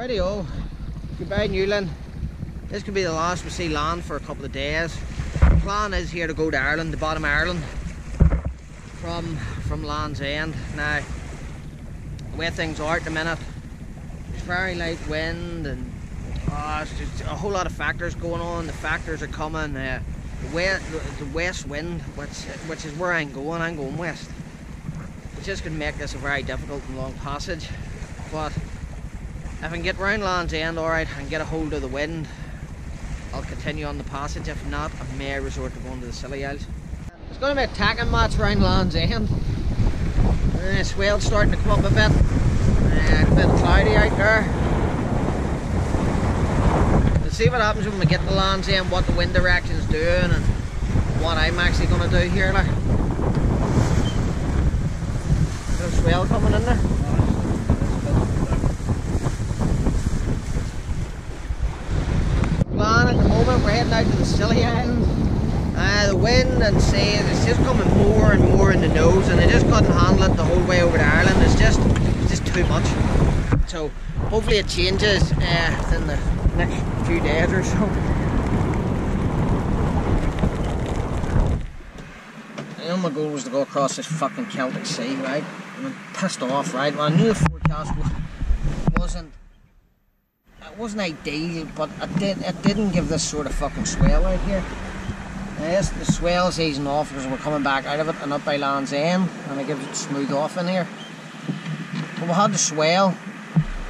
Radio. Goodbye, Newlyn. This could be the last we see land for a couple of days. The plan is here to go to Ireland, the bottom of Ireland, from from Land's End. Now, the way things are at the minute, there's very light wind and oh, it's just a whole lot of factors going on. The factors are coming. Uh, the, west, the west wind, which which is where I'm going. I'm going west. It's just going to make this a very difficult and long passage. But if I can get round Land's End alright and get a hold of the wind, I'll continue on the passage. If not, I may resort to going to the Scilly Isles. It's going to be attacking match round Land's End. Uh, swell starting to come up a bit. Uh, a bit cloudy out there. Let's see what happens when we get to Land's End, what the wind direction is doing and what I'm actually going to do here. Like. Of swell coming in there. Plan at the moment, we're heading out to the Uh, the wind and sea is just coming more and more in the nose and I just couldn't handle it the whole way over to Ireland. It's just it's just too much. So hopefully it changes uh, in the next few days or so. You know my goal was to go across this fucking Celtic Sea, right? I'm pissed off, right? Well, I knew the forecast wasn't it wasn't ideal, but it did it didn't give this sort of fucking swell out here. Yes, the swell season off because we're coming back out of it and up by Land's End and it gives it smooth off in here. But we had the swell,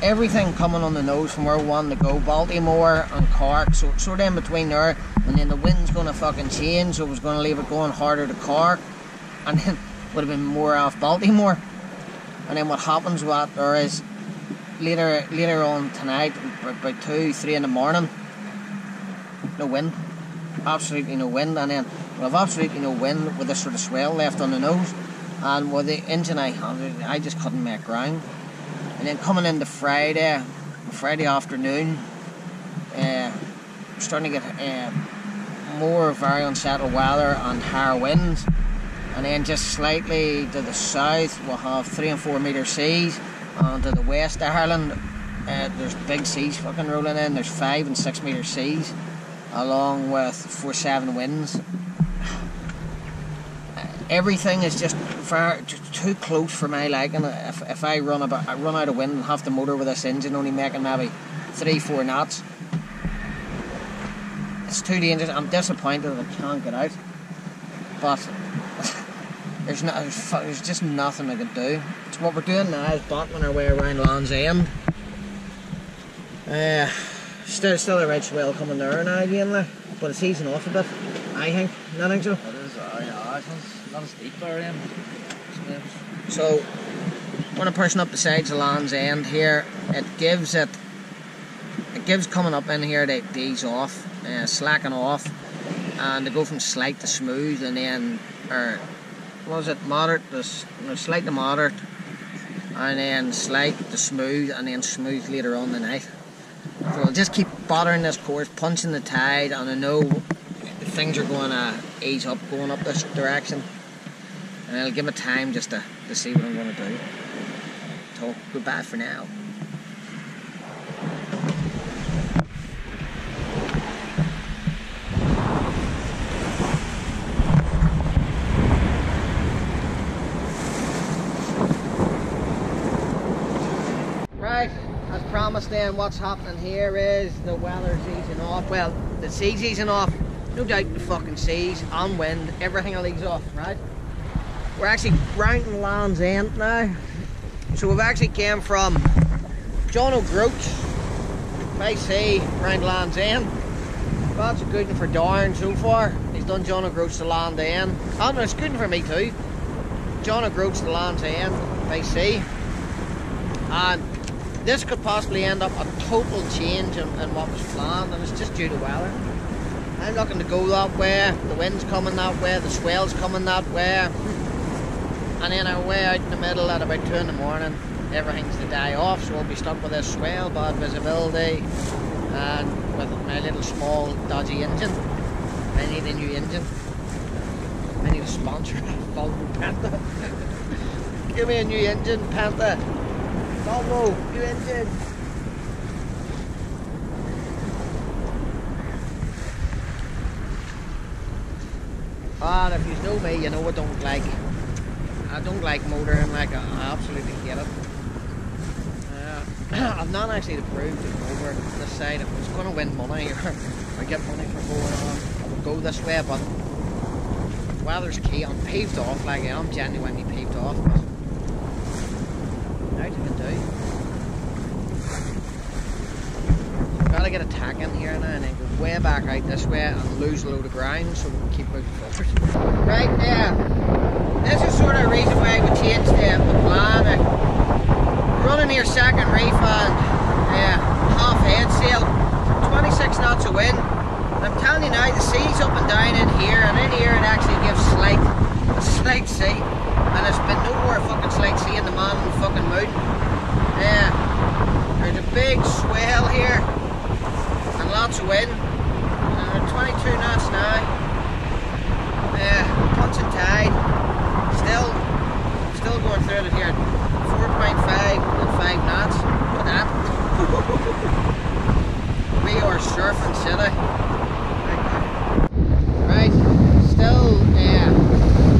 everything coming on the nose from where we wanted to go, Baltimore and Cork, so sort of in between there, and then the wind's gonna fucking change, so it was gonna leave it going harder to Cork, and then would have been more off Baltimore. And then what happens what there is later later on tonight, about two, three in the morning, no wind. Absolutely no wind, and then we'll have absolutely no wind with a sort of swell left on the nose, and with the engine I had, I just couldn't make ground. And then coming into Friday, Friday afternoon, uh, starting to get uh, more very unsettled weather and higher winds, and then just slightly to the south we'll have three and four meter seas, and to the west of Ireland. Uh, there's big seas fucking rolling in. There's five and six meter seas along with four seven winds. Everything is just far too close for my liking. If, if I run about, I run out of wind and have to motor with this engine only making maybe three four knots, it's too dangerous. I'm disappointed that I can't get out, but there's no, there's, there's just nothing I can do. It's what we're doing now is bottling our way around Land's End. Uh, Still, still a red swell coming there now again, there, but it's easing off a bit. I think, I think so. It is, uh, yeah, it's not as deep there, um, So, when a person up the sides of Land's End here, it gives it, it gives coming up in here to ease off, uh, slacken off, and to go from slight to smooth, and then, or was it moderate to no, slight to moderate, and then slight to smooth, and then smooth later on the night. So I'll just keep bothering this course, punching the tide, and I know things are going to ease up going up this direction. And I'll give it time just to, to see what I'm going to do. So goodbye for now. Right, then what's happening here is the weather's easing off. Well, the sea's easing off. No doubt the fucking seas and wind, everything will ease off, right? We're actually rounding Land's End now. So we've actually came from John O'Groats by sea round Land's End. That's good for Darren so far. He's done John O'Groats to Land's End. And oh, it's good for me too. John O'Groats to Land's End by sea. And this could possibly end up a total change in, in, what was planned and it's just due to weather. I'm looking to go that way, the wind's coming that way, the swell's coming that way. And then our way out in the middle at about 2 in the morning, everything's to die off, so we'll be stuck with this swell, bad visibility, and with my little small dodgy engine. I need a new engine. I need a sponsor, Volvo Penta. Give me a new engine, Penta. Volvo, new engine. Ah, if you know me, you know I don't like, I don't like motoring, like I absolutely hate it. Uh, I'm not actually the prove to over this side. If I was going to win money or, or get money for going on, I would go this way, but weather's there's key, I'm paved off, like I'm genuinely paved off. Now you can. Gotta get a tack in here now and then go way back out this way and lose a load of ground so we can keep moving forward. Right there. This is sort of the reason why we changed the, the plan. Running here second reef and uh, half head sail. 26 knots of wind. I'm telling you now, the sea's up and down in here and in here it actually gives slight, slight sea. And there's been no more fucking slight sea in the man fucking moon. Yeah. There's a big swell here And lots of wind. Uh, 22 knots now. Yeah, punching tide. Still, still going through it here. 4.5 and 5 knots. Look at that. we are surfing city. Right, still uh,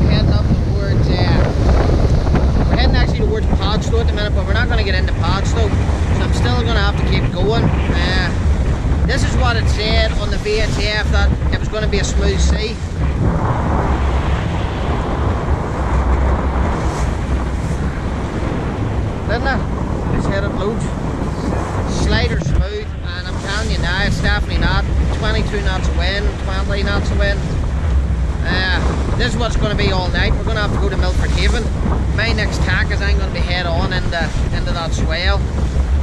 heading up towards, uh, we're heading actually towards Padstow at the minute, but we're not going to get into Padstow, so I'm still going to have to keep going. Uh, this is what it said on the VHF that it was going to be a smooth sea. Didn't it? It said it loads. Slider smooth and I'm telling you now it's definitely not. 22 knots of wind, 20 knots of wind. Uh, this is what's going to be all night. We're going to have to go to Milford Haven. My next tack is I'm going to be head on into, into that swell.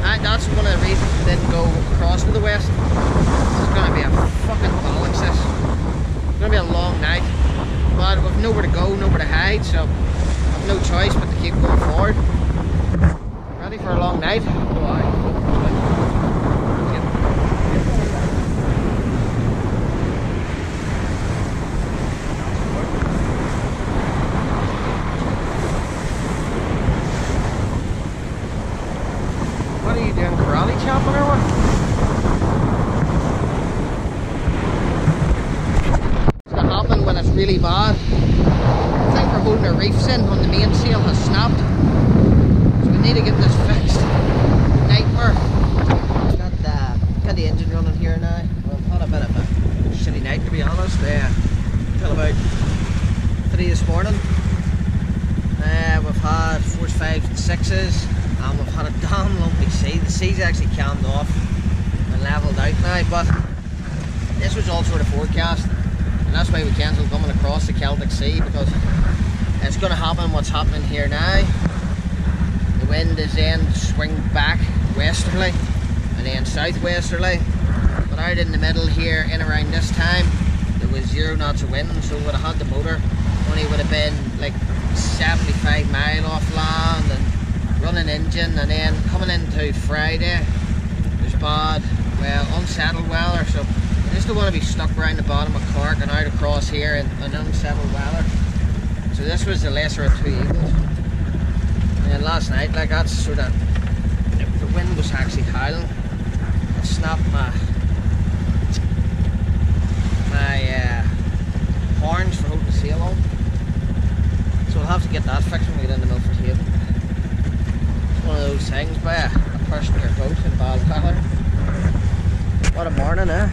I, that's one of the reasons we didn't go across to the west. It's going to be a fucking bollocks this. It's going to be a long night. But we've nowhere to go, nowhere to hide, so I've no choice but to keep going forward. Ready for a long night? Oh, really bad. I think we're holding our reefs in on the mainsail has snapped. So we need to get this fixed. Nightmare. Got the, got the engine running here now. Well, not a bit of a shitty night to be honest. Uh, till about 3 this morning. Uh, we've had 4s, 5s and 6s and we've had a damn lumpy sea. The sea's actually calmed off and levelled out now but this was all sort of forecast and that's why we cancelled coming across the Celtic Sea because it's going to happen what's happening here now. The wind is then swing back westerly and then southwesterly. But out in the middle here, in around this time, there was zero knots of wind, so we would have had the motor only would have been like 75 mile off land and running engine and then coming into Friday there's bad well unsettled weather so just don't want to be stuck around the bottom of Cork and out across here in an unsettled weather. So this was the lesser of two evils. And last night, like that's sort of, the wind was actually howling. It snapped my, my uh, horns for holding the sail on. We'll have to get that fixed when we get into Milford Haven. It's one of those things, by a, a person your boat in bad weather. What a morning, eh?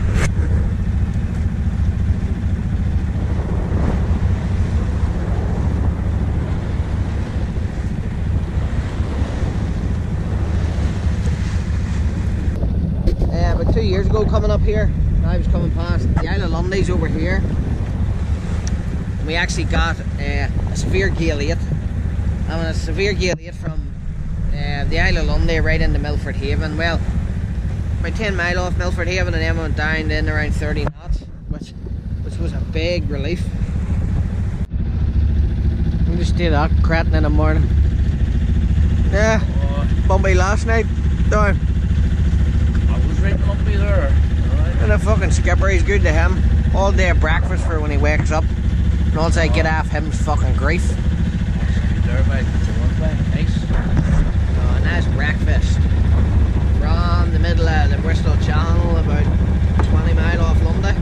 Two years ago coming up here. I was coming past the Isle of Lundy's over here. And we actually got uh, a severe gale 8. I mean a severe gale 8 from uh, the Isle of Lundy right into Milford Haven. Well, about 10 mile off Milford Haven and then went down in around 30 knots, which which was a big relief. We just did that cratting in the morning. Yeah, bumpy last night. Darn right up there. Right. And the fucking skipper, he's good to him. All day breakfast for when he wakes up. And all I get off him's fucking grief. Nice. Oh, nice breakfast. From the middle of the Bristol Channel, about 20 mile off Lundy.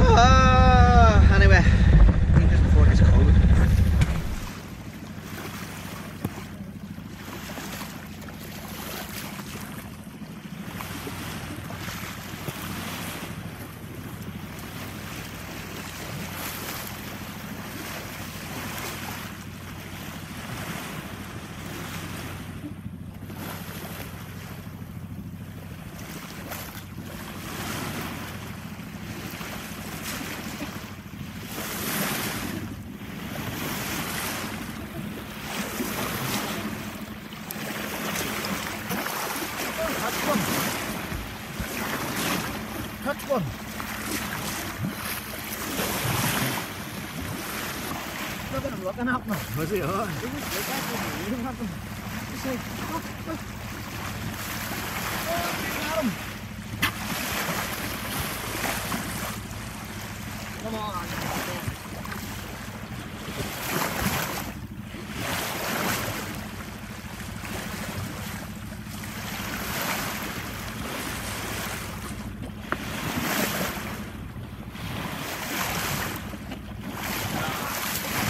Ah! At me. Was on? He was looking at me, looking at me. He's like, look. Oh, look at him. Come on.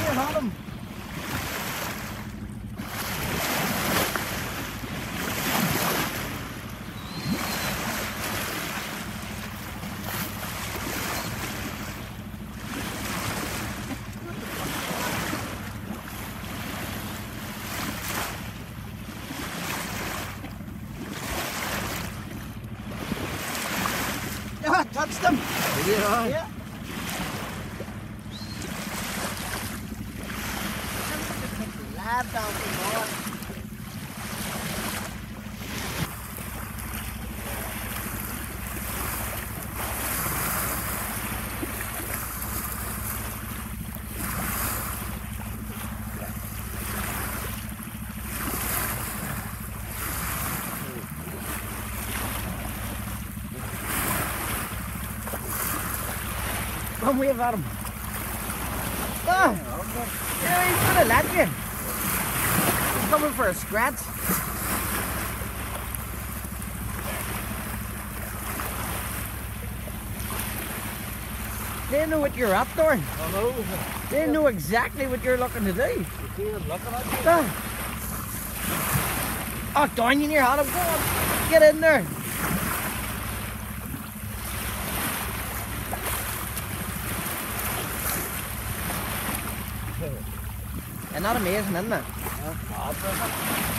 Here, hold him. Yeah, I touched him. Did he on? Yeah. Lab down the north. Come wave at him. Ah, yeah, he's gonna let you. For a scratch. They know what you're up. I know. They know exactly what you're looking to do. You see him looking at you? Ah. Oh, darn you near. Get in there. Isn't that amazing, isn't it? 아, 앞에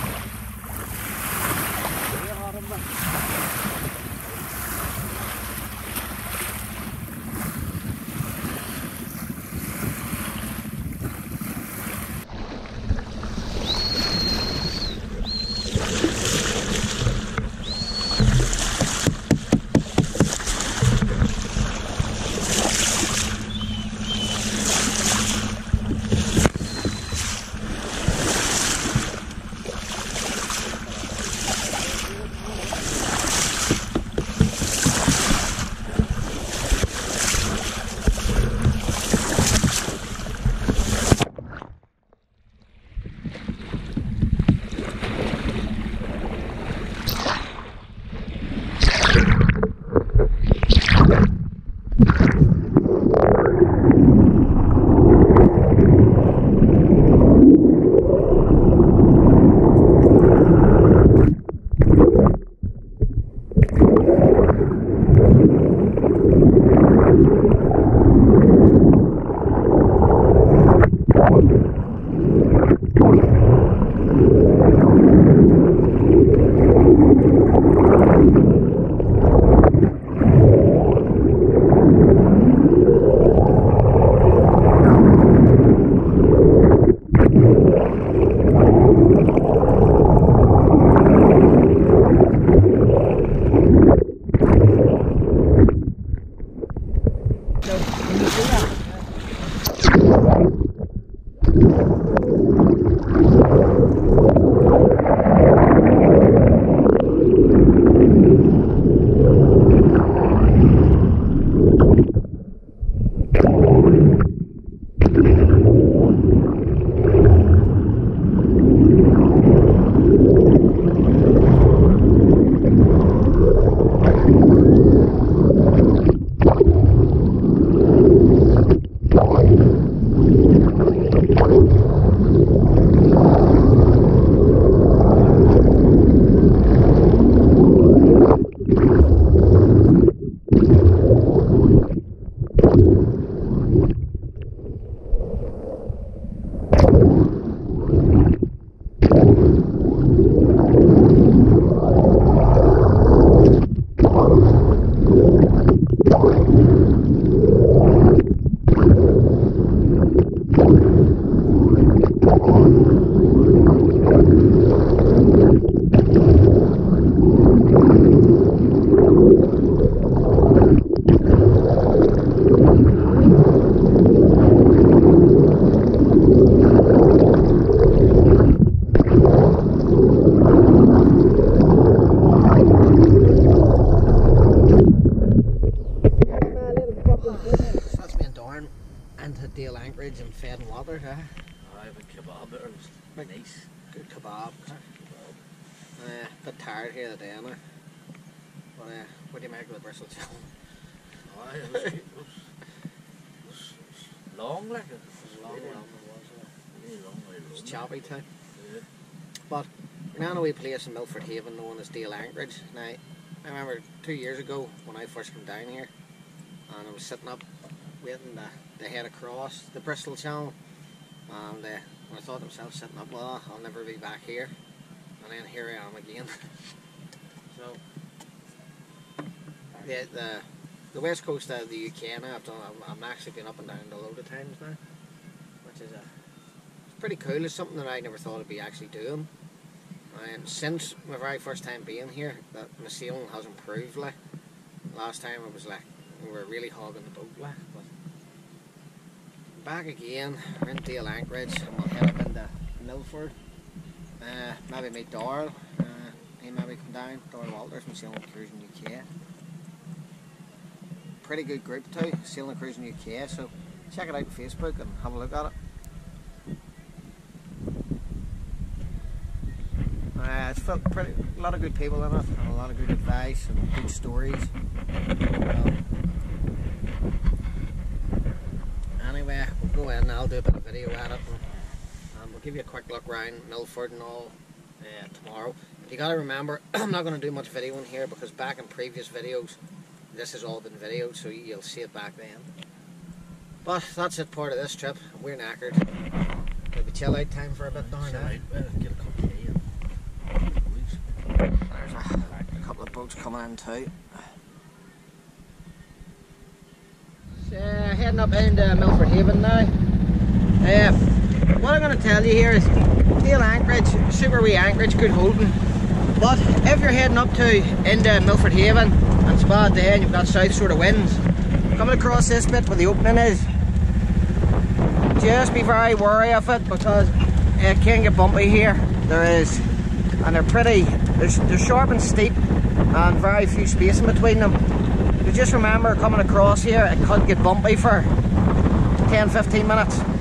tired here today, now. But uh, what do you make of the Bristol Channel? Aye, it was, it was, it was, it was long, like it was Long really, run it was, really long uh, It was choppy time. Yeah. But now in a wee place in Milford Haven known as Dale Anchorage. Now, I remember two years ago when I first came down here and I was sitting up waiting to, to head across the Bristol Channel and uh, I thought to myself sitting up, well, I'll never be back here. And then here I am again. so, the, the, the west coast of the UK now, I've done, I've, I've actually been up and down a load of times now, which is a, it's pretty cool. It's something that I never thought I'd be actually doing. And since my very first time being here, that my sailing has improved. Like last time, it was like we were really hogging the boat. Like, but back again, we're in Dale Anchorage, and we'll head up into Milford. Uh, maybe meet Darrel. Uh, he maybe come down. Darrel Walters from Sailing Cruising UK. Pretty good group too, Sailing Cruising UK. So check it out on Facebook and have a look at it. Uh, it's felt pretty, a lot of good people in it, and a lot of good advice and good stories. Anyway, we'll go in. And I'll do a bit of video at it, give you a quick look around Milford and all uh, tomorrow. You got to remember, I'm not going to do much video in here because back in previous videos, this has all been videoed, so you'll see it back then. But that's it, part of this trip. We're knackered. Maybe chill out time for a bit down Chill now. out, get a cup of tea. There's a, a couple of boats coming in too. So, uh, heading up into Milford Haven now. Uh, what I'm going to tell you here is Dale Anchorage, super wee anchorage, good holding. But if you're heading up to into Milford Haven and Spa Day and you've got south sort of winds, coming across this bit where the opening is, just be very wary of it because uh, it can get bumpy here. There is, and they're pretty, they're, they're sharp and steep and very few space in between them. So just remember coming across here, it could get bumpy for 10-15 minutes.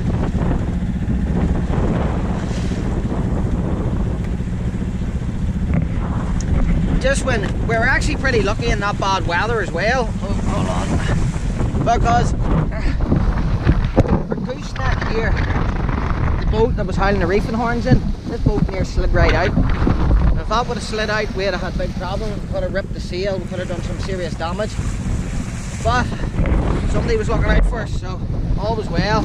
Just when we were actually pretty lucky in that bad weather as well. Oh, hold on. Because uh, for gooseneck here, the boat that was hauling the reefing horns in, this boat near slid right out. If that would have slid out, we'd have had big problems. We could have ripped the sail, we could have done some serious damage. But somebody was looking out for us, so all was well.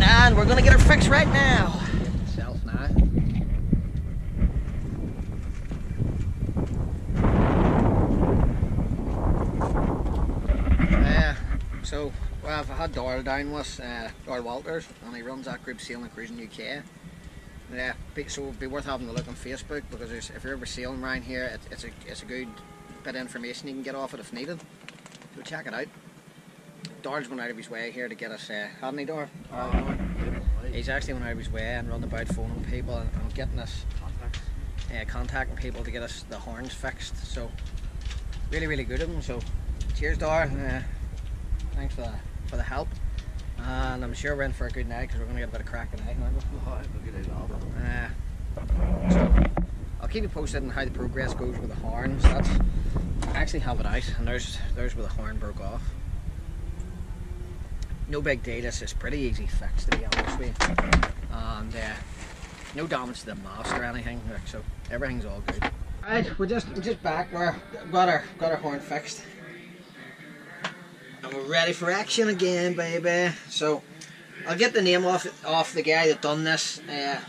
And we're gonna get her fixed right now. Itself now. Uh, so well, I've had Darrel down with uh, Darrel Walters, and he runs that group Sailing and Cruising UK. Yeah, be- so it'd be worth having a look on Facebook because if you're ever sailing around here, it, it's a it's a good bit of information you can get off it if needed. So check it out. Darrel's went out of his way here to get us, uh, hadn't he, Darrel? He's actually went out of his way and run about phoning people and, and getting us uh, contacting people to get us the horns fixed. So really, really good of him. So cheers, Dar. Uh, thanks for the, for the help. And I'm sure we're in for a good night because we're going to get a bit of crack tonight. aren't we? Uh, so I'll keep you posted on how the progress goes with the horns. That's I actually have it out, and there's there's where the horn broke off. No big deal. It's just pretty easy fix to be honest with you. And uh, no damage to the mast or anything. So everything's all good. Right, we're just we're just back. We're got our got our horn fixed, and we're ready for action again, baby. So I'll get the name off off the guy that done this uh,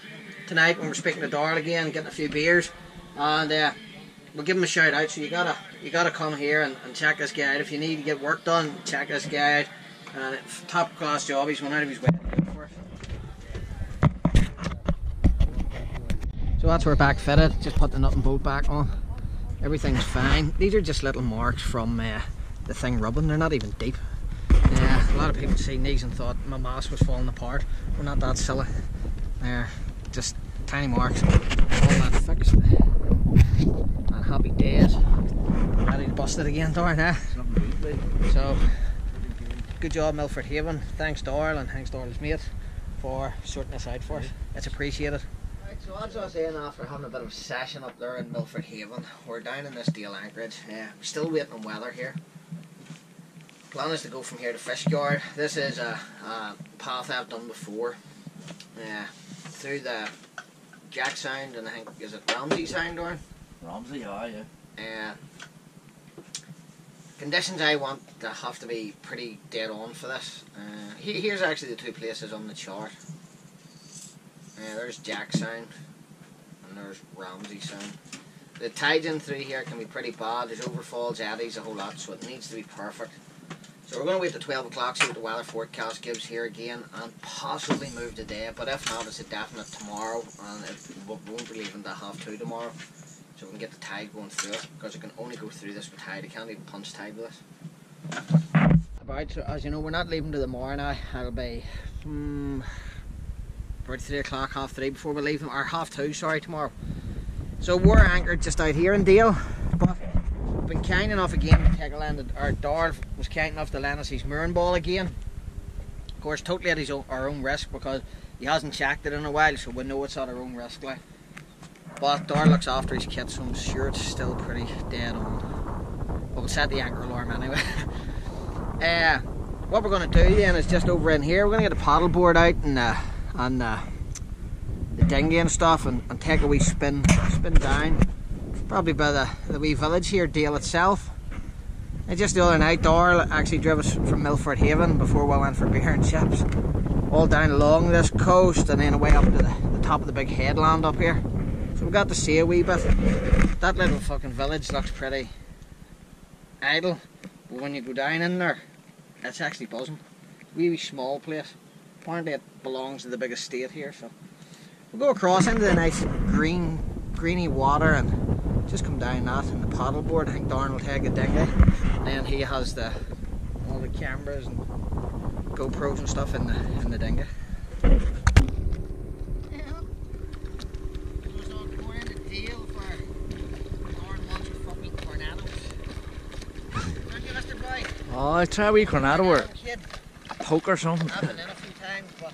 tonight when we're speaking to Darl again, getting a few beers, and uh, we'll give him a shout out. So you gotta you gotta come here and, and check this guy out. If you need to get work done, check this guy out. And it's top class job. He's went out of his way. So that's where back fitted. Just put the nut and bolt back on. Everything's fine. These are just little marks from uh, the thing rubbing. They're not even deep. Yeah, a lot of people seen these and thought my mast was falling apart. We're not that silly. They're just tiny marks. All that fixed. And happy days. Ready to bust it again, Darn, eh? So good job Milford Haven. Thanks Darrel and thanks Darrel's mate for sorting this out for us. It's appreciated. Right, so as I was saying after having a bit of a session up there in Milford Haven, we're down in this Dale anchorage. Yeah, we're still waiting on weather here. Plan is to go from here to Fishguard. This is a, a path I've done before. Yeah, through the Jack Sound and I think is it Ramsey Sound or? Ramsey, yeah, yeah. Yeah. Conditions I want to have to be pretty dead on for this. Uh, he- here's actually the two places on the chart. Uh, there's Jack Sound and there's Ramsey Sound. The tides in through here can be pretty bad. There's overfalls, eddies, a whole lot, so it needs to be perfect. So we're going to wait till 12 o'clock, see what the weather forecast gives here again, and possibly move today. But if not, it's a definite tomorrow, and it we won't be leaving till half two tomorrow. So we can get the tide going through it, because it can only go through this with tide. It can't even punch tide with this. About, so as you know, we're not leaving till tomorrow now. It'll be hmm, about 3 o'clock, half 3 before we leave, or half 2, sorry, tomorrow. So we're anchored just out here in Dale, but been kind enough again a or Darl was kind enough to lend us his mooring ball again. Of course, totally at his own, our own risk because he hasn't checked it in a while, so we know it's at our own risk. Like. But Dar looks after his kit, so I'm sure it's still pretty dead on. But we'll set the anchor alarm anyway. uh, what we're going to do then is just over in here, we're going to get the paddle board out and, uh, and uh, the dinghy and stuff and, and take a wee spin, spin down probably by the, the wee village here, Dale itself. And just the other night, Darl actually drove us from Milford Haven before we went for beer and chips. All down along this coast and then away up to the, the top of the big headland up here. So we got to see a wee bit. That little fucking village looks pretty idle. But when you go down in there, it's actually buzzing. Wee, wee small place. Apparently it belongs to the big estate here, so we'll go across into the nice green greeny water and just come down that and the paddleboard. I think Darren will take a dinghy. And then he has the all the cameras and GoPros and stuff in the in the dinghy. Oh, I try a wee Coronado or a poke or something. I've been in a few times, but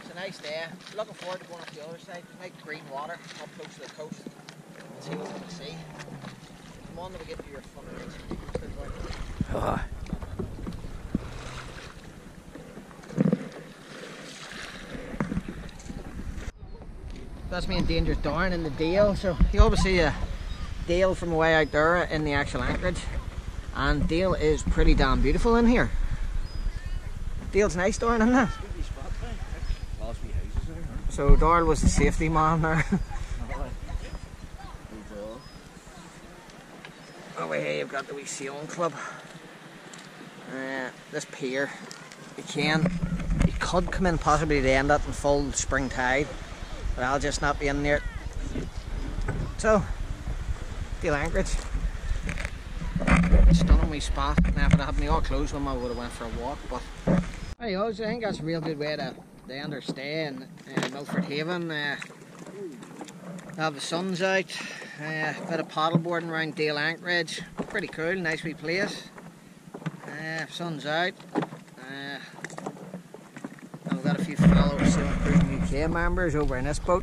it's a nice day. Looking forward to going up the other side. There's nice green water up close to the coast. Let's see what we can see. Come on, we get to your fucking. That's me and Danger Darn in the Dale. So you obviously uh, a Dale from away out there in the actual anchorage. And Dale is pretty damn beautiful in here. Dale's nice, Darn, isn't it? So Darl was the safety man there. You've the wee sailing club. Uh, this pier, you can, you could come in possibly to end it in full spring tide, but I'll just not be in there. So, Dale Anchorage. Stunning wee spot. Now if it had all closed when I would have went for a walk, but anyhow, I think that's a real good way to, to end our stay in uh, Milford Haven. Uh, now the sun's out, uh, bit of paddleboarding around Dale Anchorage. Pretty cool, nice wee place. Uh, sun's out. Uh, we've got a few fellow Sailing UK members over in this boat.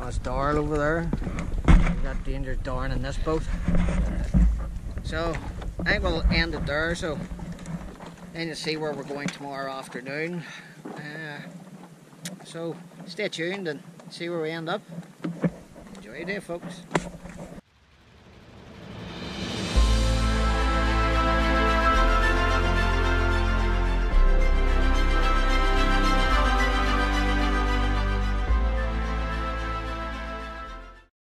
That's Darl over there. We've got Danger Darn in this boat. So I think we'll end it there. So then you'll see where we're going tomorrow afternoon. Uh, so stay tuned and see where we end up. Enjoy your day, folks.